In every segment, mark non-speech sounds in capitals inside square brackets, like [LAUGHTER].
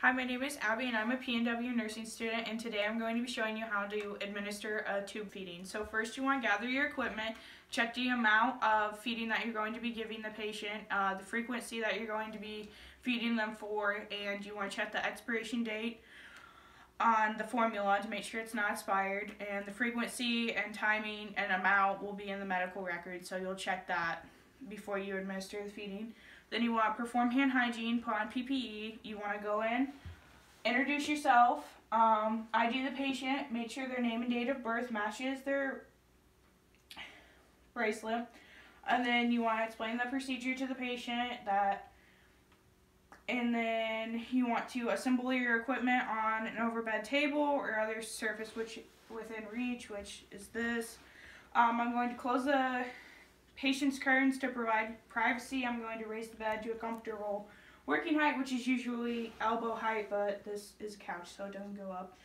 Hi, my name is Abby and I'm a PNW nursing student and today I'm going to be showing you how to administer a tube feeding. So first you want to gather your equipment, check the amount of feeding that you're going to be giving the patient, uh, the frequency that you're going to be feeding them for, and you want to check the expiration date on the formula to make sure it's not expired, and the frequency and timing and amount will be in the medical record, so you'll check that before you administer the feeding. Then you want to perform hand hygiene, put on PPE. You want to go in, introduce yourself, um, ID the patient, make sure their name and date of birth matches their bracelet. And then you want to explain the procedure to the patient that and then you want to assemble your equipment on an overbed table or other surface which within reach, which is this. Um, I'm going to close the patient's curtains to provide privacy. I'm going to raise the bed to a comfortable working height, which is usually elbow height, but this is a couch, so it doesn't go up.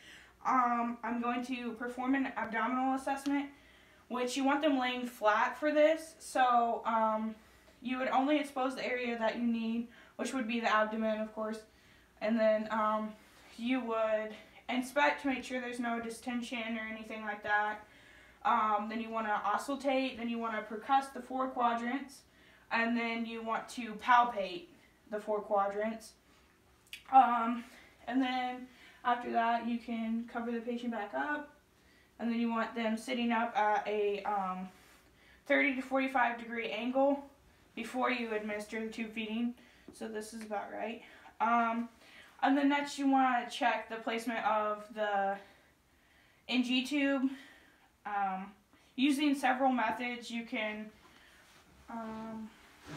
Um, I'm going to perform an abdominal assessment, which you want them laying flat for this. So um, you would only expose the area that you need, which would be the abdomen, of course. And then um, you would inspect to make sure there's no distension or anything like that. Um, then you want to auscultate, then you want to percuss the four quadrants, and then you want to palpate the four quadrants. Um, and then after that, you can cover the patient back up, and then you want them sitting up at a um, 30 to 45 degree angle before you administer the tube feeding. So this is about right. Um, and then next you want to check the placement of the NG tube um, using several methods, you can, um,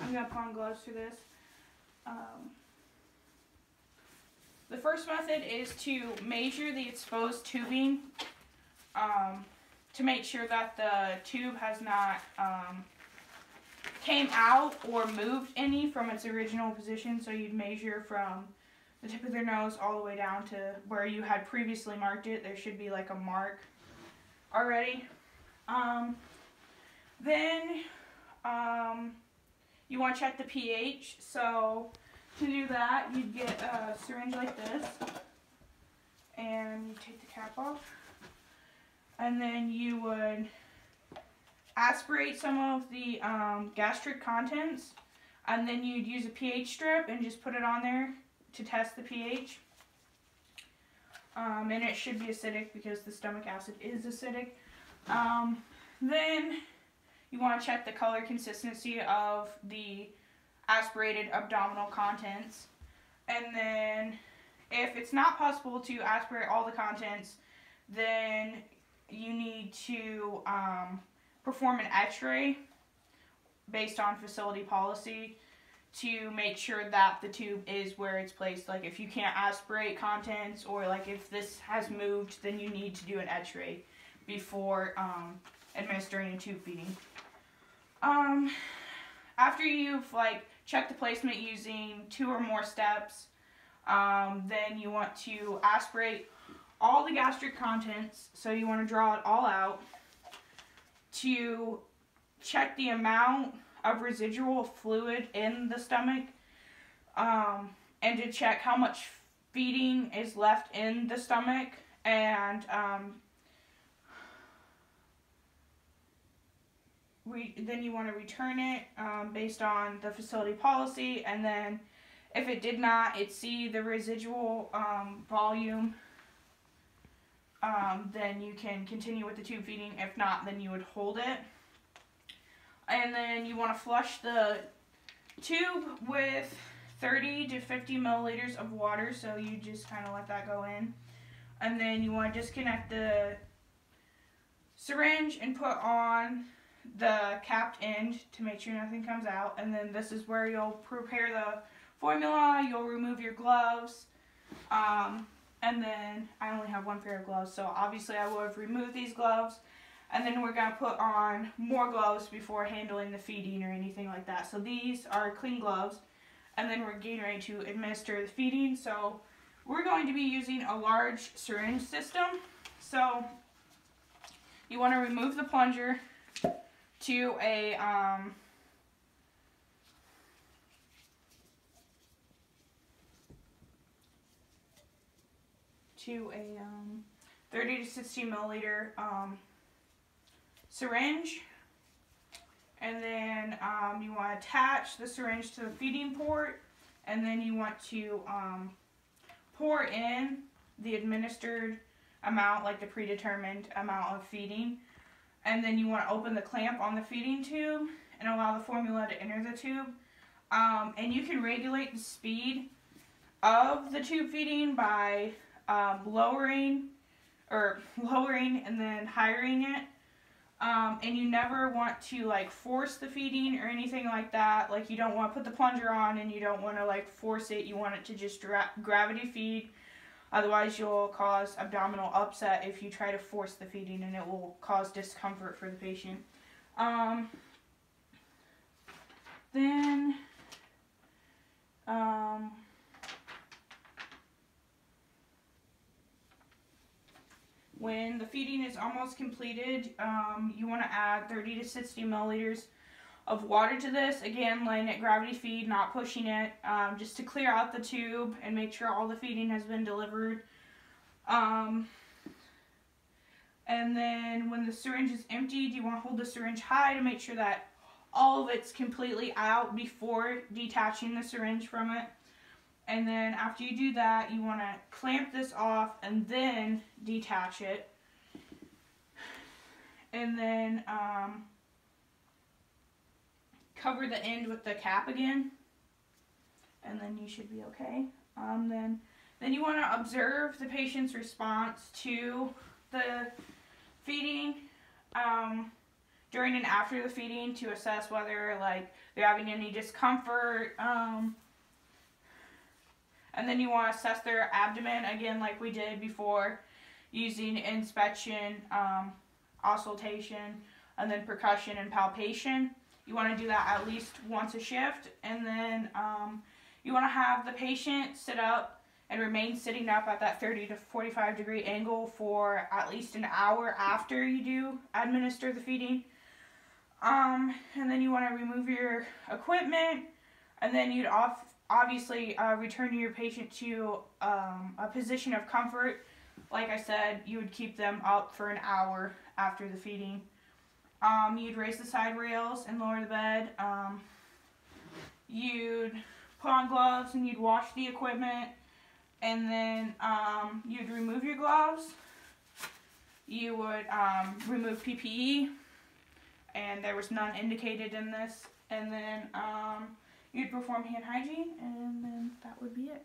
I'm to put on gloves for this. Um, the first method is to measure the exposed tubing um, to make sure that the tube has not um, came out or moved any from its original position. So you'd measure from the tip of their nose all the way down to where you had previously marked it. There should be like a mark already. Um, then um, you want to check the pH. So to do that, you'd get a syringe like this, and you take the cap off, and then you would aspirate some of the um, gastric contents, and then you'd use a pH strip and just put it on there to test the pH. Um, and it should be acidic because the stomach acid is acidic. Um, then you want to check the color consistency of the aspirated abdominal contents. And then if it's not possible to aspirate all the contents, then you need to um, perform an x-ray based on facility policy to make sure that the tube is where it's placed. Like if you can't aspirate contents or like if this has moved, then you need to do an x-ray before um, administering a tube feeding. Um, after you've like checked the placement using two or more steps, um, then you want to aspirate all the gastric contents. So you want to draw it all out to check the amount of residual fluid in the stomach um, and to check how much feeding is left in the stomach and um, then you want to return it um, based on the facility policy, and then if it did not exceed the residual um, volume, um, then you can continue with the tube feeding. If not, then you would hold it. And then you want to flush the tube with 30 to 50 milliliters of water, so you just kind of let that go in. And then you want to disconnect the syringe and put on the capped end to make sure nothing comes out. And then this is where you'll prepare the formula. You'll remove your gloves. Um, and then I only have one pair of gloves, so obviously I would have removed these gloves. And then we're going to put on more gloves before handling the feeding or anything like that. So these are clean gloves. And then we're getting ready to administer the feeding. So we're going to be using a large syringe system. So you want to remove the plunger to a um, to a um, 30 to 60 milliliter um, syringe. And then um, you want to attach the syringe to the feeding port. And then you want to um, pour in the administered amount, like the predetermined amount of feeding. And then you want to open the clamp on the feeding tube and allow the formula to enter the tube. Um, and you can regulate the speed of the tube feeding by um, lowering or [LAUGHS] lowering and then hiring it. Um, and you never want to like force the feeding or anything like that. Like you don't want to put the plunger on and you don't want to like force it. You want it to just gravity feed. Otherwise you'll cause abdominal upset if you try to force the feeding and it will cause discomfort for the patient. Um, then, um, When the feeding is almost completed, um, you want to add 30 to 60 milliliters of water to this. Again, letting it gravity feed, not pushing it, um, just to clear out the tube and make sure all the feeding has been delivered. Um, and then when the syringe is emptied, you want to hold the syringe high to make sure that all of it's completely out before detaching the syringe from it. And then after you do that, you want to clamp this off and then detach it. And then um, cover the end with the cap again. And then you should be okay. Um, then, then you want to observe the patient's response to the feeding um, during and after the feeding to assess whether like they're having any discomfort. Um, and then you want to assess their abdomen, again, like we did before, using inspection, um, auscultation, and then percussion and palpation. You want to do that at least once a shift. And then um, you want to have the patient sit up and remain sitting up at that 30 to 45 degree angle for at least an hour after you do administer the feeding. Um, and then you want to remove your equipment and then you'd off obviously uh, returning your patient to um, a position of comfort. Like I said, you would keep them up for an hour after the feeding. Um, you'd raise the side rails and lower the bed. Um, you'd put on gloves and you'd wash the equipment. And then um, you'd remove your gloves. You would um, remove PPE. And there was none indicated in this. And then um, you'd perform hand hygiene, and then that would be it.